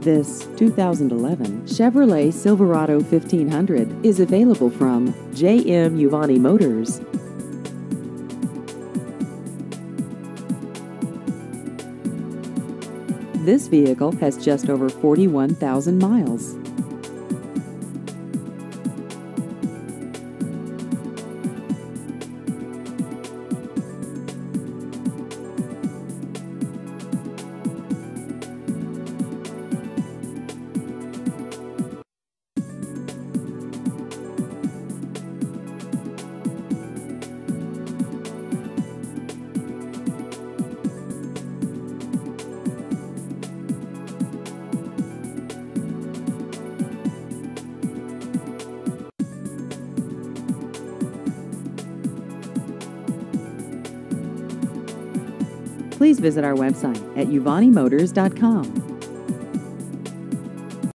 This 2011 Chevrolet Silverado 1500 is available from JM Uvanni Motors. This vehicle has just over 41,000 miles. Please visit our website at uvannimotors.com.